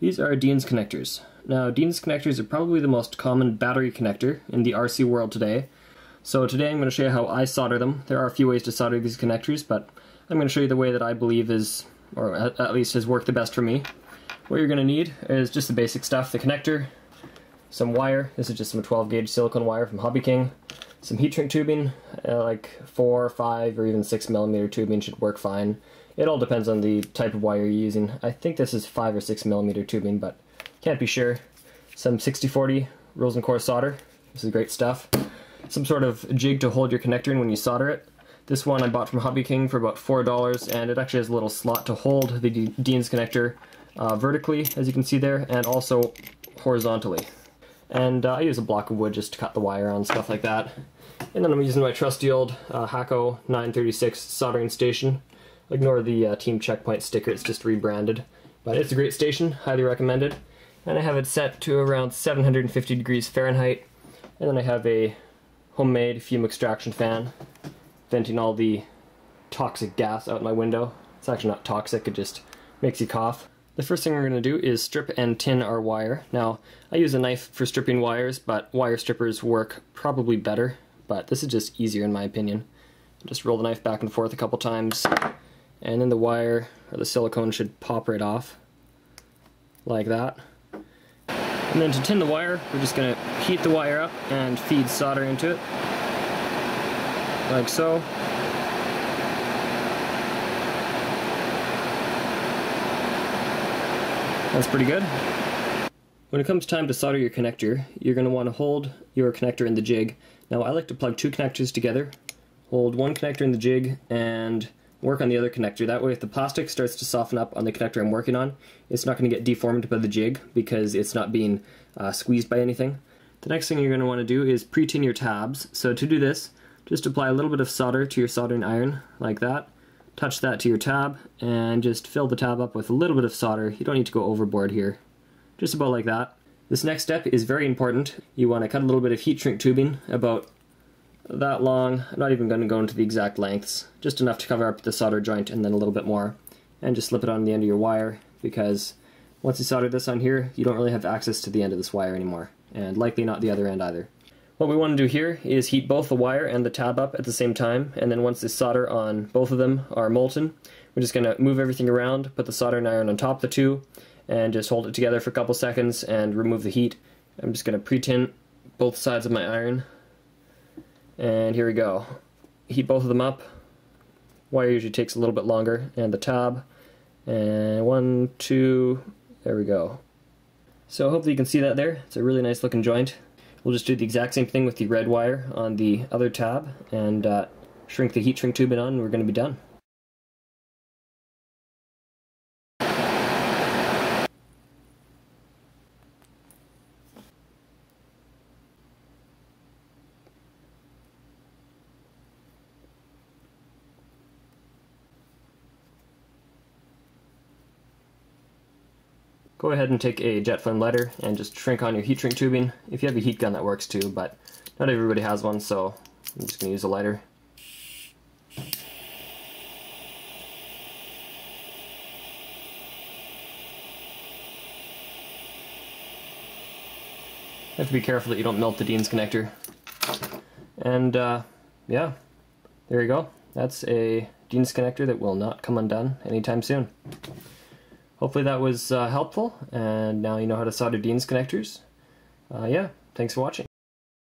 These are Dean's connectors. Now, Dean's connectors are probably the most common battery connector in the RC world today. So today I'm going to show you how I solder them. There are a few ways to solder these connectors, but I'm going to show you the way that I believe is, or at least has worked the best for me. What you're going to need is just the basic stuff, the connector, some wire, this is just some 12 gauge silicone wire from Hobby King, some heat shrink tubing, uh, like 4, 5, or even 6 millimeter tubing should work fine. It all depends on the type of wire you're using. I think this is 5 or 6 millimeter tubing, but can't be sure. Some 6040 rosin core solder. This is great stuff. Some sort of jig to hold your connector in when you solder it. This one I bought from Hobby King for about $4, and it actually has a little slot to hold the Dean's connector uh, vertically, as you can see there, and also horizontally. And uh, I use a block of wood just to cut the wire on, stuff like that. And then I'm using my trusty old uh, Hakko 936 soldering station. Ignore the uh, Team Checkpoint sticker, it's just rebranded. But it's a great station, highly recommended. And I have it set to around 750 degrees Fahrenheit. And then I have a homemade fume extraction fan, venting all the toxic gas out my window. It's actually not toxic, it just makes you cough. The first thing we're going to do is strip and tin our wire. Now, I use a knife for stripping wires, but wire strippers work probably better, but this is just easier in my opinion. Just roll the knife back and forth a couple times, and then the wire or the silicone should pop right off like that. And then to tin the wire, we're just going to heat the wire up and feed solder into it, like so. That's pretty good. When it comes time to solder your connector, you're going to want to hold your connector in the jig. Now I like to plug two connectors together, hold one connector in the jig, and work on the other connector. That way if the plastic starts to soften up on the connector I'm working on, it's not going to get deformed by the jig because it's not being uh, squeezed by anything. The next thing you're going to want to do is pre-tin your tabs. So to do this, just apply a little bit of solder to your soldering iron, like that. Touch that to your tab, and just fill the tab up with a little bit of solder. You don't need to go overboard here. Just about like that. This next step is very important. You want to cut a little bit of heat shrink tubing, about that long. I'm not even going to go into the exact lengths, just enough to cover up the solder joint and then a little bit more. And just slip it on the end of your wire because once you solder this on here, you don't really have access to the end of this wire anymore, and likely not the other end either. What we want to do here is heat both the wire and the tab up at the same time, and then once the solder on both of them are molten, we're just going to move everything around, put the soldering iron on top of the two, and just hold it together for a couple seconds and remove the heat. I'm just going to pre-tin both sides of my iron and here we go. Heat both of them up. Wire usually takes a little bit longer. And the tab. And one, two, there we go. So hopefully you can see that there. It's a really nice looking joint. We'll just do the exact same thing with the red wire on the other tab and uh, shrink the heat shrink tubing on and we're going to be done. Go ahead and take a jet flame lighter and just shrink on your heat shrink tubing. If you have a heat gun that works too, but not everybody has one, so I'm just going to use a lighter. You have to be careful that you don't melt the Dean's connector. And uh, yeah, there you go. That's a Dean's connector that will not come undone anytime soon. Hopefully that was uh, helpful, and now you know how to solder Dean's connectors. Uh, yeah, thanks for watching.